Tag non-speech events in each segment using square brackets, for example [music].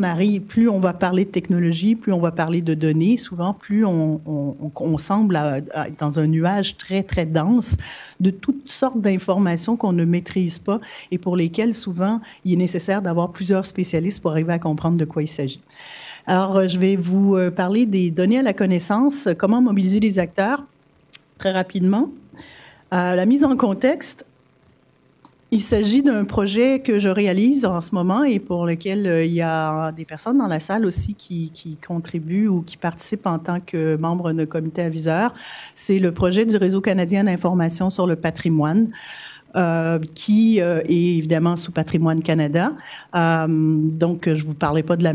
on arrive, plus on va parler de technologie, plus on va parler de données, souvent plus on, semble être dans un nuage très, très dense de toutes sortes d'informations qu'on ne maîtrise pas et pour lesquelles souvent il est nécessaire d'avoir plusieurs spécialistes pour arriver à comprendre de quoi il s'agit. Alors, euh, je vais vous euh, parler des données à la connaissance, comment mobiliser les acteurs très rapidement. Euh, la mise en contexte, il s'agit d'un projet que je réalise en ce moment et pour lequel euh, il y a des personnes dans la salle aussi qui, qui contribuent ou qui participent en tant que membres de comité aviseur. C'est le projet du Réseau canadien d'information sur le patrimoine. Euh, qui euh, est évidemment sous Patrimoine Canada. Euh, donc, je vous parlais pas de la,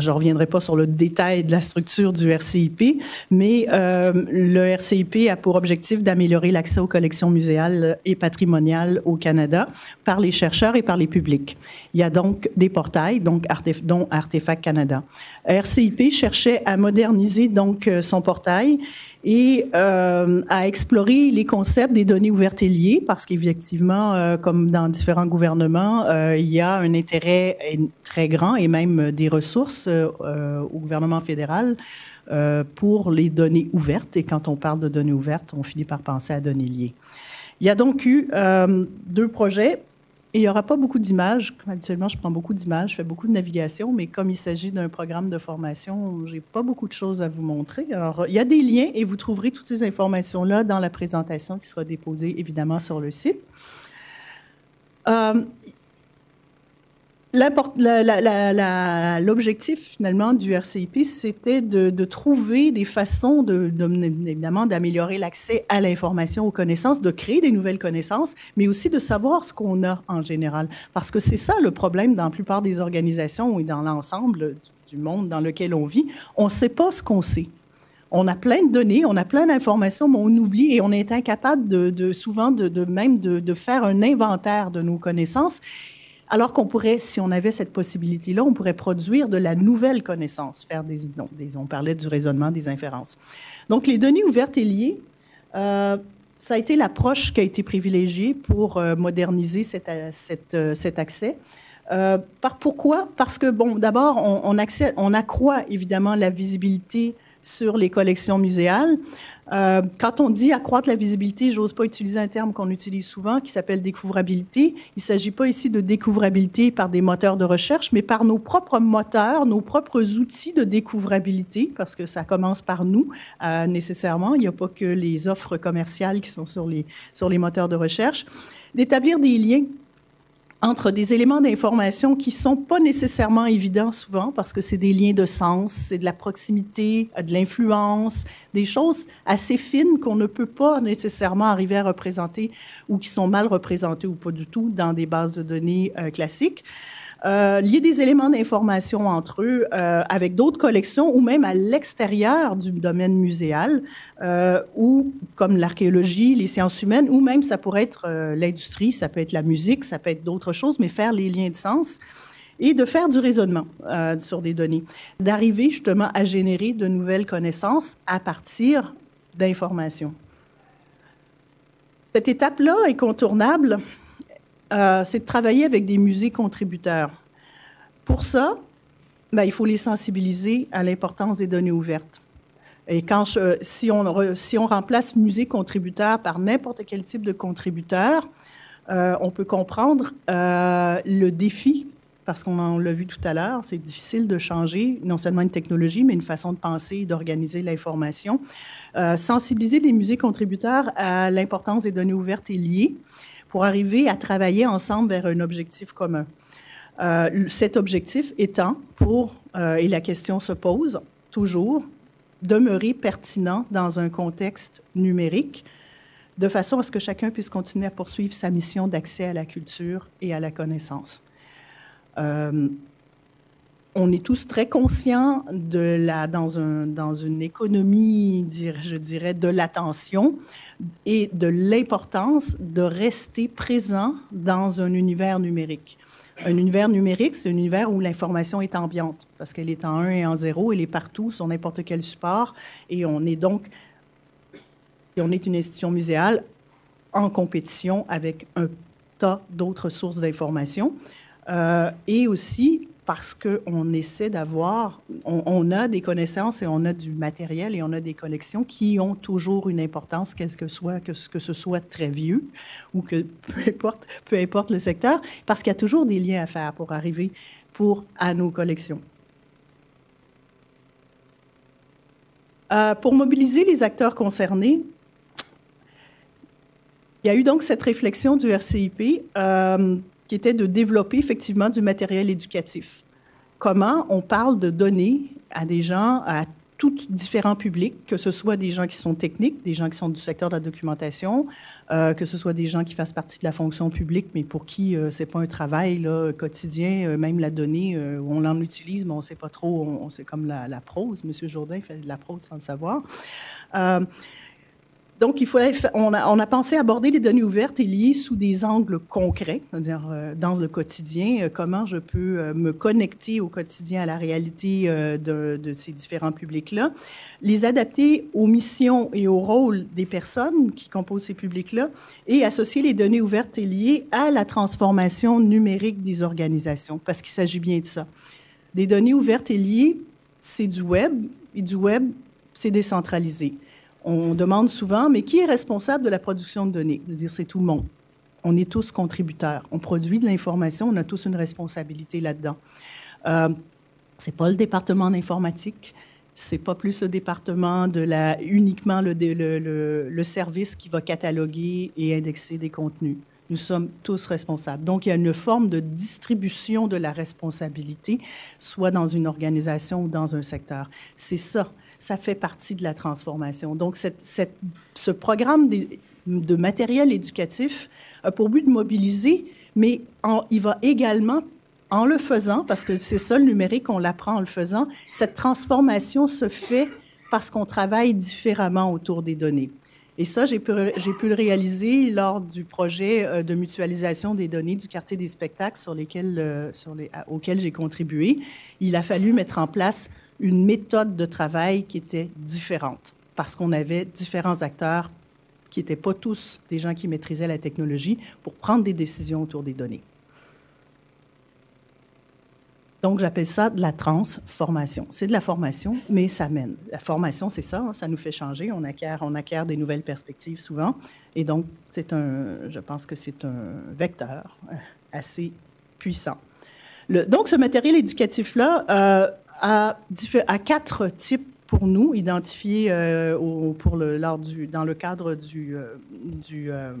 je reviendrai pas sur le détail de la structure du RCIP, mais le RCIP a pour objectif d'améliorer l'accès aux collections muséales et patrimoniales au Canada par les chercheurs et par les publics. Il y a donc des portails, donc dont Artefact Canada. RCIP cherchait à moderniser donc son portail et à explorer les concepts des données ouvertes et liées, parce qu'effectivement, euh, comme dans différents gouvernements, euh, il y a un intérêt très grand et même des ressources au gouvernement fédéral pour les données ouvertes. Et quand on parle de données ouvertes, on finit par penser à données liées. Il y a donc eu deux projets et il n'y aura pas beaucoup d'images. Habituellement, je prends beaucoup d'images, je fais beaucoup de navigation, mais comme il s'agit d'un programme de formation, j'ai pas beaucoup de choses à vous montrer. Alors, il y a des liens et vous trouverez toutes ces informations-là dans la présentation qui sera déposée évidemment sur le site. Euh, L'objectif finalement du RCIP, c'était de, trouver des façons, de, évidemment, d'améliorer l'accès à l'information, aux connaissances, de créer des nouvelles connaissances, mais aussi de savoir ce qu'on a en général. Parce que c'est ça le problème dans la plupart des organisations et dans l'ensemble du monde dans lequel on vit. On ne sait pas ce qu'on sait. On a plein de données, on a plein d'informations, mais on oublie et on est incapable de, souvent de, même de, faire un inventaire de nos connaissances. Alors qu'on pourrait, si on avait cette possibilité-là, on pourrait produire de la nouvelle connaissance, faire des, on parlait du raisonnement, des inférences. Donc, les données ouvertes et liées, euh, ça a été l'approche qui a été privilégiée pour euh, moderniser cet, euh, cet accès. par, pourquoi? Parce que, bon, d'abord, on, on accroît évidemment la visibilité sur les collections muséales. Euh, quand on dit accroître la visibilité, j'ose pas utiliser un terme qu'on utilise souvent qui s'appelle découvrabilité. Il s'agit pas ici de découvrabilité par des moteurs de recherche, mais par nos propres moteurs, nos propres outils de découvrabilité, parce que ça commence par nous euh, nécessairement. Il n'y a pas que les offres commerciales qui sont sur les, sur les moteurs de recherche. D'établir des liens entre des éléments d'information qui sont pas nécessairement évidents souvent parce que c'est des liens de sens, c'est de la proximité, de l'influence, des choses assez fines qu'on ne peut pas nécessairement arriver à représenter ou qui sont mal représentées ou pas du tout dans des bases de données euh, classiques euh, lier des éléments d'information entre eux euh, avec d'autres collections ou même à l'extérieur du domaine muséal, euh, ou comme l'archéologie, les sciences humaines, ou même ça pourrait être euh, l'industrie, ça peut être la musique, ça peut être d'autres choses, mais faire les liens de sens et de faire du raisonnement sur des données, d'arriver justement à générer de nouvelles connaissances à partir d'informations. Cette étape-là, incontournable, euh, c'est de travailler avec des musées contributeurs. Pour ça, ben, il faut les sensibiliser à l'importance des données ouvertes. Et quand si, on, remplace musée contributeur par n'importe quel type de contributeur, euh, on peut comprendre euh, le défi, parce qu'on l'a vu tout à l'heure, c'est difficile de changer non seulement une technologie, mais une façon de penser et d'organiser l'information. sensibiliser les musées contributeurs à l'importance des données ouvertes et liées pour arriver à travailler ensemble vers un objectif commun. Euh, cet objectif étant pour, euh, et la question se pose toujours, demeurer pertinent dans un contexte numérique, de façon à ce que chacun puisse continuer à poursuivre sa mission d'accès à la culture et à la connaissance. Euh, on est tous très conscients de la, dans, un, dans une économie, je dirais, de l'attention et de l'importance de rester présent dans un univers numérique. Un univers numérique, c'est un univers où l'information est ambiante, parce qu'elle est en 1 et en 0, elle est partout, sur n'importe quel support, et on est donc, si on est une institution muséale, en compétition avec un tas d'autres sources d'information. Euh, et aussi, parce qu'on essaie d'avoir, on, a des connaissances et on a du matériel et on a des collections qui ont toujours une importance, que soit, que, que ce soit très vieux ou que [laughs] peu importe, peu importe le secteur, parce qu'il y a toujours des liens à faire pour arriver pour, à nos collections. Euh, pour mobiliser les acteurs concernés, il y a eu donc cette réflexion du RCIP euh, qui était de développer effectivement du matériel éducatif. Comment on parle de donner à des gens, à tous différents publics, que ce soit des gens qui sont techniques, des gens qui sont du secteur de la documentation, euh, que ce soit des gens qui fassent partie de la fonction publique, mais pour qui euh, c'est pas un travail quotidien, euh, même la donnée, on l'en utilise, mais on ne sait pas trop, c'est comme la, la, prose. Monsieur Jourdain fait de la prose sans le savoir. Donc, il faut, on, a, on, a, pensé aborder les données ouvertes et liées sous des angles concrets, c'est-à-dire euh, dans le quotidien, euh, comment je peux euh, me connecter au quotidien à la réalité de, de, ces différents publics-là, les adapter aux missions et aux rôles des personnes qui composent ces publics-là et associer les données ouvertes et liées à la transformation numérique des organisations, parce qu'il s'agit bien de ça. Des données ouvertes et liées, c'est du web, et du web, c'est décentralisé. On demande souvent, mais qui est responsable de la production de données? C'est tout le monde. On est tous contributeurs. On produit de l'information, on a tous une responsabilité là-dedans. Euh, c'est pas le département d'informatique, c'est pas plus le département de la uniquement le, service qui va cataloguer et indexer des contenus. Nous sommes tous responsables. Donc, il y a une forme de distribution de la responsabilité, soit dans une organisation ou dans un secteur. C'est ça ça fait partie de la transformation. Donc, ce programme de, matériel éducatif a pour but de mobiliser, mais il va également, en le faisant, parce que c'est ça le numérique, on l'apprend en le faisant, cette transformation se fait parce qu'on travaille différemment autour des données. Et ça, j'ai pu, le réaliser lors du projet euh, de mutualisation des données du quartier des spectacles sur lesquels, euh, auxquels j'ai contribué. Il a fallu mettre en place une méthode de travail qui était différente parce qu'on avait différents acteurs qui n'étaient pas tous des gens qui maîtrisaient la technologie pour prendre des décisions autour des données. Donc, j'appelle ça de la transformation. C'est de la formation, mais ça mène. La formation, c'est ça, hein, ça nous fait changer. On acquiert, on acquiert des nouvelles perspectives souvent. Et donc, c'est un, je pense que c'est un vecteur assez puissant. Donc, ce matériel éducatif-là, euh, à, quatre types pour nous, identifiés euh, lors du, dans le cadre du, du, euh,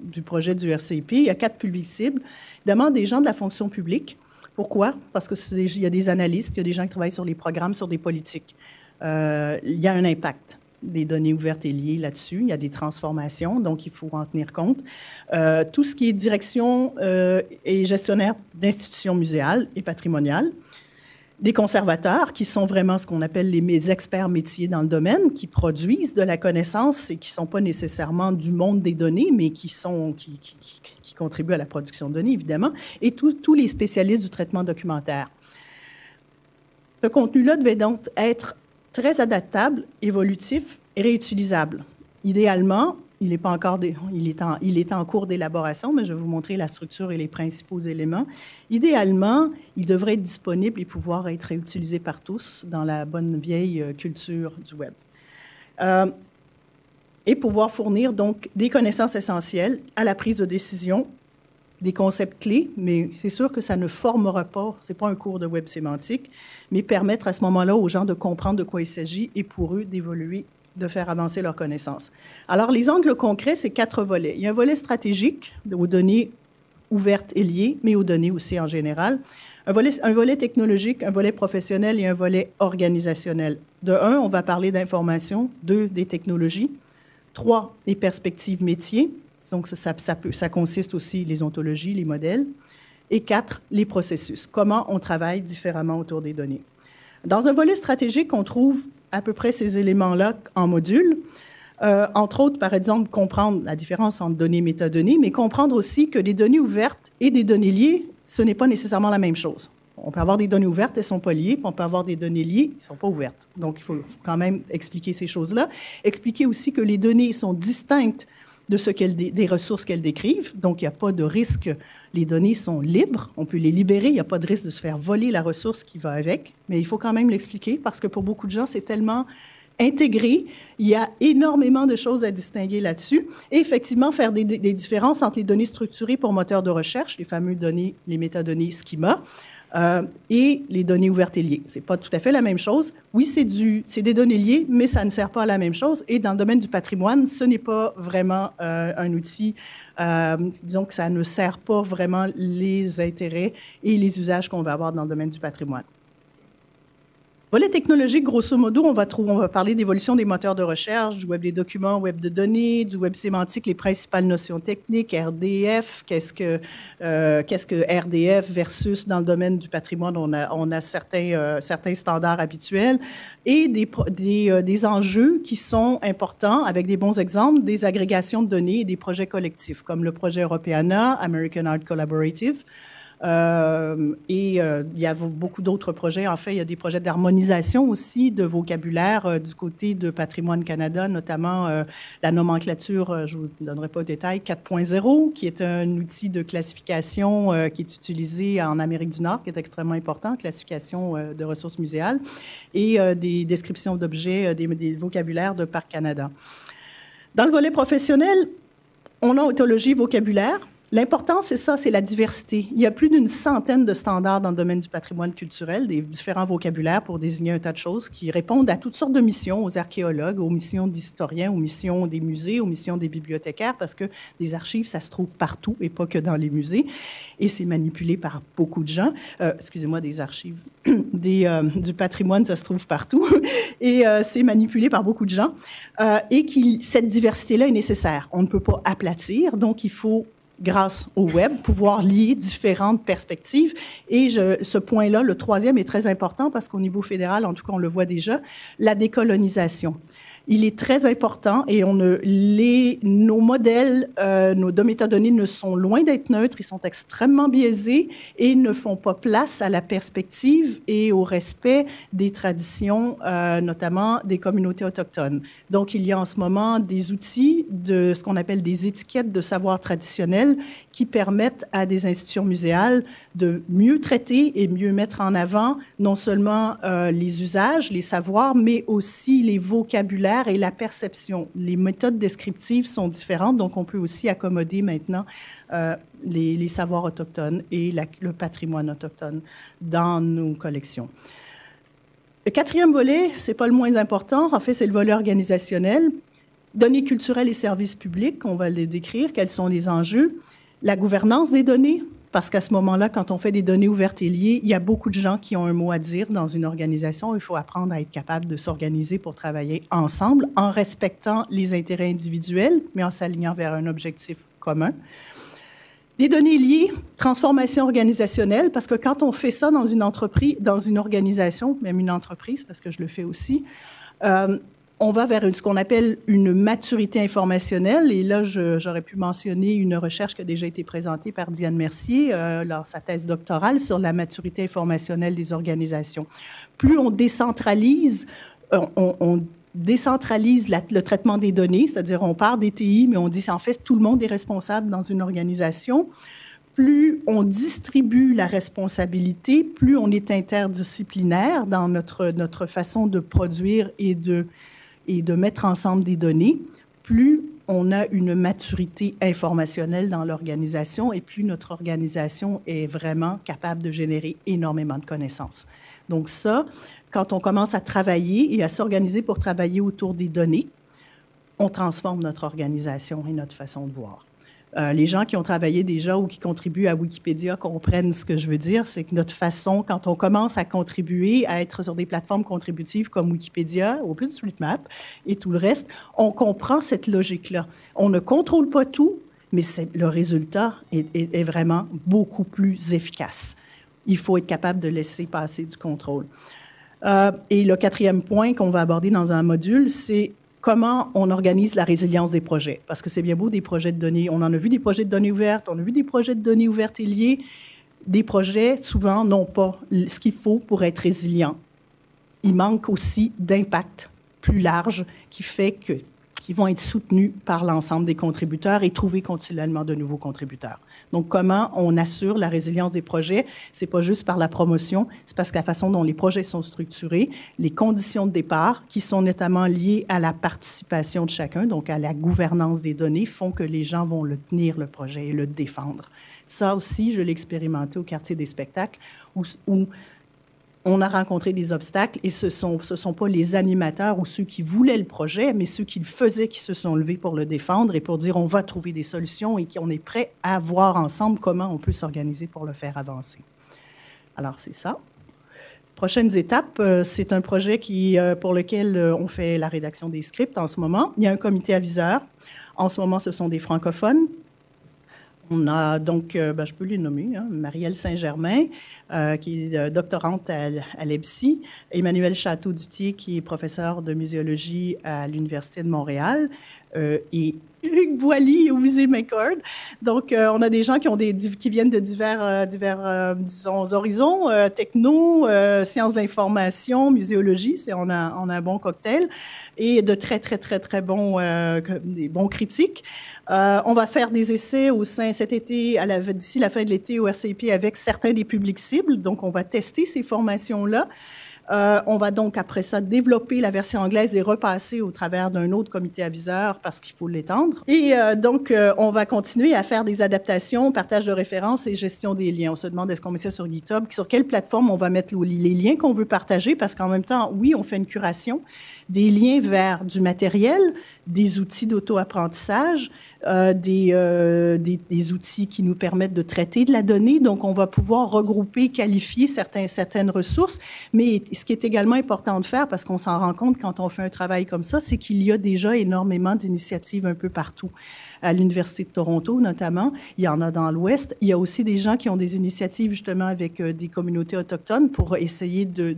du, projet du RCP. Il y a quatre publics cibles. Évidemment, des gens de la fonction publique. Pourquoi? Parce qu'il y a des analystes, il y a des gens qui travaillent sur les programmes, sur des politiques. il y a un impact des données ouvertes et liées là-dessus. Il y a des transformations, donc il faut en tenir compte. tout ce qui est direction et gestionnaire d'institutions muséales et patrimoniales des conservateurs qui sont vraiment ce qu'on appelle les experts métiers dans le domaine, qui produisent de la connaissance et qui ne sont pas nécessairement du monde des données, mais qui, qui, contribuent à la production de données, évidemment, et tous les spécialistes du traitement documentaire. Ce contenu-là devait donc être très adaptable, évolutif et réutilisable. Idéalement, il est, pas encore il, est en, il est en cours d'élaboration, mais je vais vous montrer la structure et les principaux éléments. Idéalement, il devrait être disponible et pouvoir être réutilisé par tous dans la bonne vieille euh, culture du Web. Euh, et pouvoir fournir donc des connaissances essentielles à la prise de décision, des concepts clés, mais c'est sûr que ça ne formera pas, ce n'est pas un cours de web sémantique, mais permettre à ce moment-là aux gens de comprendre de quoi il s'agit et pour eux d'évoluer de faire avancer leurs connaissances. Alors, les angles concrets, c'est quatre volets. Il y a un volet stratégique aux données ouvertes et liées, mais aux données aussi en général. Un volet, un volet technologique, un volet professionnel et un volet organisationnel. De un, on va parler d'information. Deux, des technologies. Trois, les perspectives métiers. Donc, ça, consiste aussi les ontologies, les modèles. Et quatre, les processus. Comment on travaille différemment autour des données. Dans un volet stratégique, on trouve à peu près ces éléments-là en module. Euh, entre autres, par exemple, comprendre la différence entre données et métadonnées, mais comprendre aussi que les données ouvertes et des données liées, ce n'est pas nécessairement la même chose. On peut avoir des données ouvertes, elles ne sont pas liées, puis on peut avoir des données liées, elles ne sont pas ouvertes. Donc, il faut quand même expliquer ces choses-là. Expliquer aussi que les données sont distinctes de ce des ressources qu'elles décrivent. Donc, il n'y a pas de risque. Les données sont libres. On peut les libérer. Il n'y a pas de risque de se faire voler la ressource qui va avec. Mais il faut quand même l'expliquer parce que pour beaucoup de gens, c'est tellement intégré. Il y a énormément de choses à distinguer là-dessus. Et effectivement, faire des, différences entre les données structurées pour moteurs de recherche, les fameux données, les métadonnées schema, euh, et les données ouvertes et liées. Ce n'est pas tout à fait la même chose. Oui, c'est des données liées, mais ça ne sert pas à la même chose. Et dans le domaine du patrimoine, ce n'est pas vraiment euh, un outil, euh, disons que ça ne sert pas vraiment les intérêts et les usages qu'on va avoir dans le domaine du patrimoine. Volet technologique, grosso modo, on va, trouver, on va parler d'évolution des moteurs de recherche, du web des documents, web de données, du web sémantique, les principales notions techniques, RDF, qu'est-ce que, euh, qu'est-ce que RDF versus dans le domaine du patrimoine, on a, on a certains, euh, certains standards habituels et des, des, euh, des, enjeux qui sont importants avec des bons exemples, des agrégations de données et des projets collectifs comme le projet Europeana, American Art Collaborative. Euh, et euh, il y a beaucoup d'autres projets. En fait, il y a des projets d'harmonisation aussi de vocabulaire euh, du côté de Patrimoine Canada, notamment la nomenclature, je ne vous donnerai pas de détails, 4.0, qui est un outil de classification qui est utilisé en Amérique du Nord, qui est extrêmement important, classification de ressources muséales, et des descriptions d'objets, des, vocabulaires de Parc Canada. Dans le volet professionnel, on a autologie vocabulaire, L'important, c'est ça, c'est la diversité. Il y a plus d'une centaine de standards dans le domaine du patrimoine culturel, des différents vocabulaires pour désigner un tas de choses qui répondent à toutes sortes de missions, aux archéologues, aux missions d'historiens, aux missions des musées, aux missions des bibliothécaires, parce que des archives, ça se trouve partout et pas que dans les musées. Et c'est manipulé par beaucoup de gens. Euh, excusez-moi, des archives. [clears throat] Des, euh, du patrimoine, ça se trouve partout. [laughs] et euh, c'est manipulé par beaucoup de gens. et qui, cette diversité-là est nécessaire. On ne peut pas aplatir, donc il faut grâce au web, pouvoir lier différentes perspectives. Et ce point-là, le troisième, est très important parce qu'au niveau fédéral, en tout cas, on le voit déjà, la décolonisation il est très important et on ne, les, nos modèles, euh, nos métadonnées ne sont loin d'être neutres, ils sont extrêmement biaisés et ne font pas place à la perspective et au respect des traditions, euh, notamment des communautés autochtones. Donc, il y a en ce moment des outils de ce qu'on appelle des étiquettes de savoir traditionnel qui permettent à des institutions muséales de mieux traiter et mieux mettre en avant non seulement euh, les usages, les savoirs, mais aussi les vocabulaires et la perception. Les méthodes descriptives sont différentes, donc on peut aussi accommoder maintenant euh, les, savoirs autochtones et le patrimoine autochtone dans nos collections. Le quatrième volet, c'est pas le moins important, en fait, c'est le volet organisationnel. Données culturelles et services publics, on va les décrire, quels sont les enjeux. La gouvernance des données, parce qu'à ce moment-là, quand on fait des données ouvertes et liées, il y a beaucoup de gens qui ont un mot à dire dans une organisation. Il faut apprendre à être capable de s'organiser pour travailler ensemble en respectant les intérêts individuels, mais en s'alignant vers un objectif commun. Des données liées, transformation organisationnelle, parce que quand on fait ça dans une entreprise, dans une organisation, même une entreprise, parce que je le fais aussi, euh, on va vers ce qu'on appelle une maturité informationnelle. Et là, j'aurais pu mentionner une recherche qui a déjà été présentée par Diane Mercier euh, lors de sa thèse doctorale sur la maturité informationnelle des organisations. Plus on décentralise, euh, on, décentralise le traitement des données, c'est-à-dire on part des TI, mais on dit en fait tout le monde est responsable dans une organisation. Plus on distribue la responsabilité, plus on est interdisciplinaire dans notre, notre façon de produire et de et de mettre ensemble des données, plus on a une maturité informationnelle dans l'organisation et plus notre organisation est vraiment capable de générer énormément de connaissances. Donc ça, quand on commence à travailler et à s'organiser pour travailler autour des données, on transforme notre organisation et notre façon de voir. Euh, les gens qui ont travaillé déjà ou qui contribuent à Wikipédia comprennent ce que je veux dire. C'est que notre façon, quand on commence à contribuer, à être sur des plateformes contributives comme Wikipédia, OpenStreetMap et tout le reste, on comprend cette logique-là. On ne contrôle pas tout, mais le résultat est, vraiment beaucoup plus efficace. Il faut être capable de laisser passer du contrôle. Euh, et le quatrième point qu'on va aborder dans un module, c'est comment on organise la résilience des projets. Parce que c'est bien beau des projets de données. On en a vu des projets de données ouvertes, on a vu des projets de données ouvertes et liées. Des projets, souvent, n'ont pas ce qu'il faut pour être résilients. Il manque aussi d'impact plus large qui fait que qui vont être soutenus par l'ensemble des contributeurs et trouver continuellement de nouveaux contributeurs. Donc, comment on assure la résilience des projets? C'est pas juste par la promotion, c'est parce que la façon dont les projets sont structurés, les conditions de départ, qui sont notamment liées à la participation de chacun, donc à la gouvernance des données, font que les gens vont le tenir, le projet, et le défendre. Ça aussi, je l'ai expérimenté au quartier des spectacles, où, où on a rencontré des obstacles et ce ne sont, pas les animateurs ou ceux qui voulaient le projet, mais ceux qui le faisaient qui se sont levés pour le défendre et pour dire on va trouver des solutions et qu'on est prêt à voir ensemble comment on peut s'organiser pour le faire avancer. Alors, c'est ça. Prochaines étapes, euh, c'est un projet qui, euh, pour lequel euh, on fait la rédaction des scripts en ce moment. Il y a un comité aviseur. En ce moment, ce sont des francophones on a donc, euh, ben, je peux les nommer, hein, Marielle Saint-Germain, euh, qui est euh, doctorante à, à l'EBSI, Emmanuel Château-Dutier, qui est professeur de muséologie à l'Université de Montréal, et Hugues Boilly au musée McCord. Donc, euh, on a des gens qui, viennent de divers, euh, euh, disons, horizons, techno, sciences d'information, muséologie, c'est, on, a, on a un bon cocktail, et de très, très, très, très bons, des bons critiques. on va faire des essais au sein, cet été, d'ici la fin de l'été au RCP avec certains des publics cibles. Donc, on va tester ces formations-là. Euh, on va donc après ça développer la version anglaise et repasser au travers d'un autre comité aviseur parce qu'il faut l'étendre. Et euh, donc, euh, on va continuer à faire des adaptations, partage de références et gestion des liens. On se demande est-ce qu'on met ça sur GitHub, sur quelle plateforme on va mettre les liens qu'on veut partager? Parce qu'en même temps, oui, on fait une curation, des liens vers du matériel, des outils d'auto-apprentissage, euh, euh, des, des, outils qui nous permettent de traiter de la donnée. Donc, on va pouvoir regrouper, qualifier certains, certaines ressources. Mais ce qui est également important de faire, parce qu'on s'en rend compte quand on fait un travail comme ça, c'est qu'il y a déjà énormément d'initiatives un peu partout. À l'Université de Toronto, notamment, il y en a dans l'Ouest. Il y a aussi des gens qui ont des initiatives justement avec euh, des communautés autochtones pour essayer de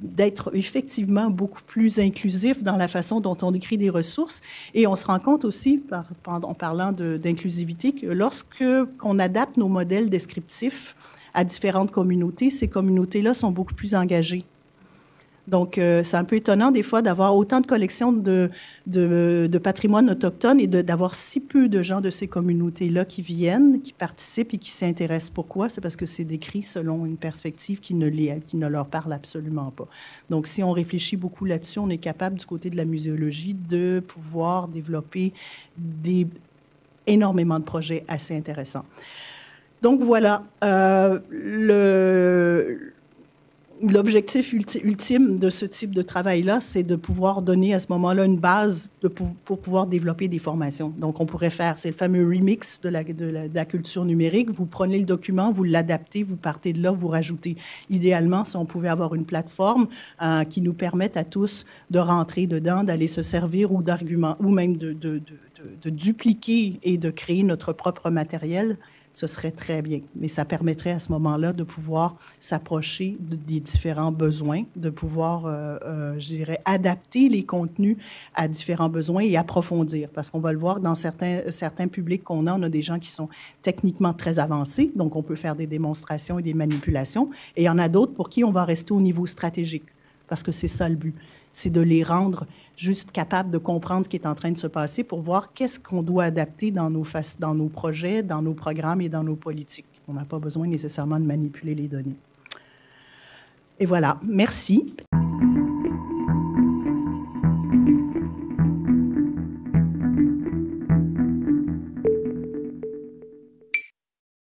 d'être effectivement beaucoup plus inclusif dans la façon dont on décrit des ressources. Et on se rend compte aussi, en parlant d'inclusivité, que lorsque on adapte nos modèles descriptifs à différentes communautés, ces communautés-là sont beaucoup plus engagées donc, euh, c'est un peu étonnant des fois d'avoir autant de collections de, de, patrimoine autochtone et d'avoir si peu de gens de ces communautés-là qui viennent, qui participent et qui s'intéressent. Pourquoi? C'est parce que c'est décrit selon une perspective qui ne, les, qui ne leur parle absolument pas. Donc, si on réfléchit beaucoup là-dessus, on est capable du côté de la muséologie de pouvoir développer des, énormément de projets assez intéressants. Donc voilà, euh, le, l'objectif ultime de ce type de travail-là, c'est de pouvoir donner à ce moment-là une base pour, pouvoir développer des formations. Donc, on pourrait faire, c'est le fameux remix de la, culture numérique. Vous prenez le document, vous l'adaptez, vous partez de là, vous rajoutez. Idéalement, si on pouvait avoir une plateforme euh, qui nous permette à tous de rentrer dedans, d'aller se servir ou d'arguments, ou même de dupliquer et de créer notre propre matériel, ce serait très bien. Mais ça permettrait à ce moment-là de pouvoir s'approcher des différents besoins, de pouvoir, euh, euh, je dirais, adapter les contenus à différents besoins et approfondir. Parce qu'on va le voir dans certains, certains publics qu'on a, on a des gens qui sont techniquement très avancés, donc on peut faire des démonstrations et des manipulations. Et il y en a d'autres pour qui on va rester au niveau stratégique, parce que c'est ça le but c'est de les rendre juste capables de comprendre ce qui est en train de se passer pour voir qu'est-ce qu'on doit adapter dans nos, dans nos projets, dans nos programmes et dans nos politiques. On n'a pas besoin nécessairement de manipuler les données. Et voilà, merci.